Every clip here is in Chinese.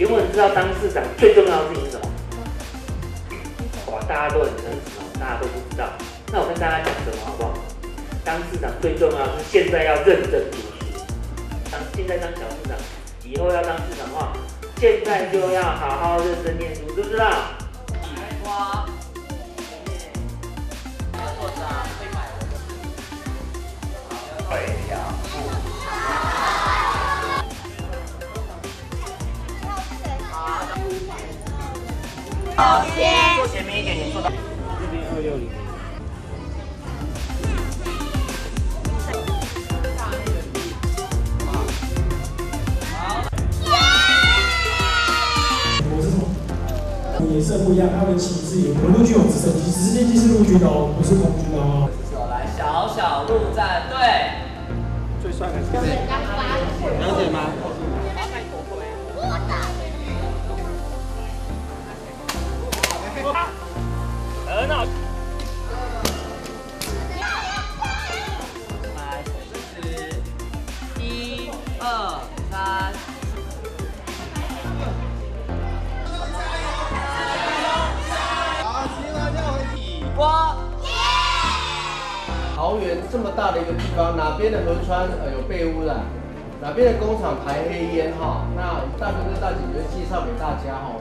有没有人知道当市长最重要的事情是什么？哇，大家都很诚实哦，大家都不知道。那我跟大家讲什么好不好？当市长最重要是现在要认真读书。当现在当小市长，以后要当市长的话，现在就要好好认真念书，知不知道？花，坐前面一点，你坐到。我是什么？颜色不一样，它的旗帜也不同。陆军有直升机，直升机是陆军的哦，不是空军的哦。走来，小小陆战队。最帅的是谁？了解吗？很桃园这么大的一个地方，哪边的河川呃有被污染，哪边的工厂排黑烟哈？那大哥哥大姐姐介绍给大家哈。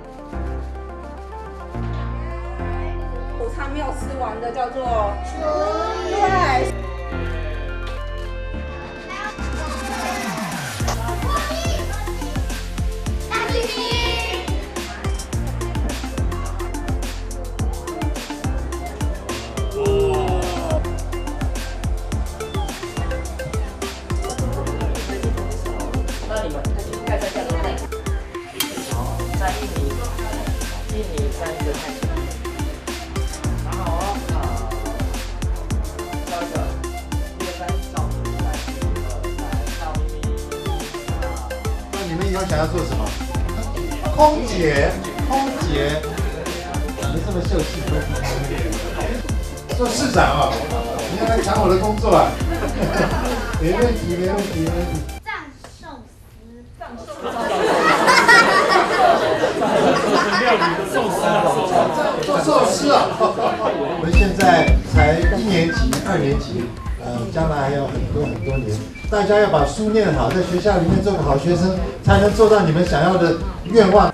午餐没有吃完的叫做三个太极。拿好哦，好。跳一个，一二三，倒数三，二三，倒咪咪。好。那你们以后想要做什么？空姐，空姐，没这么秀气。做市长啊，你要来抢我的工作啊？没问题，没问题，没问题。藏寿司，藏寿做寿司啊！我们现在才一年级、二年级，呃，将来还有很多很多年。大家要把书念好，在学校里面做个好学生，才能做到你们想要的愿望。